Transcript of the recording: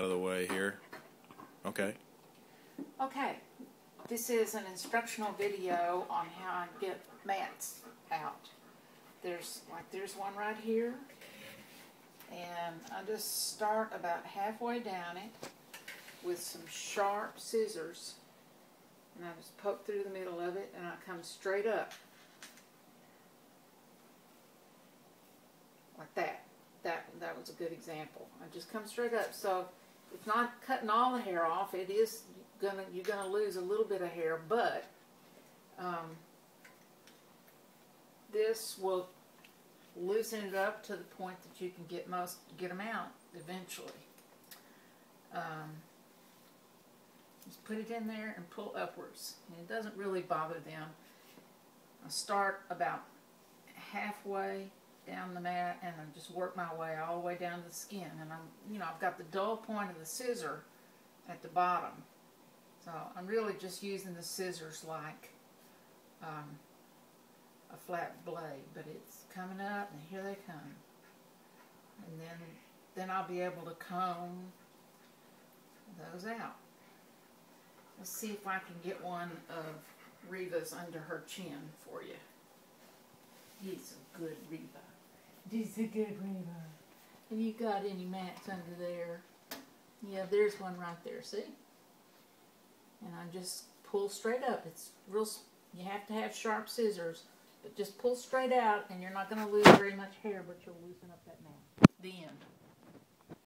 out of the way here. Okay. Okay, this is an instructional video on how I get mats out. There's like there's one right here, and I just start about halfway down it with some sharp scissors, and I just poke through the middle of it, and I come straight up like that. That that was a good example. I just come straight up, so it's not cutting all the hair off. It is gonna you're gonna lose a little bit of hair, but um, this will loosen it up to the point that you can get most get them out eventually. Um, just put it in there and pull upwards. And it doesn't really bother them. I start about halfway down the mat and I just work my way all the way down to the skin. And I'm, you know, I've got the dull point of the scissor at the bottom. So I'm really just using the scissors like um, a flat blade, but it's coming up and here they come. And then, then I'll be able to comb those out. Let's see if I can get one of Reva's under her chin for you. He's a good Reva. He's a good Reva. Have you got any mats under there? Yeah, there's one right there, see? And I just pull straight up. It's real, you have to have sharp scissors, but just pull straight out and you're not going to lose very much hair, but you'll loosen up that mat. The end.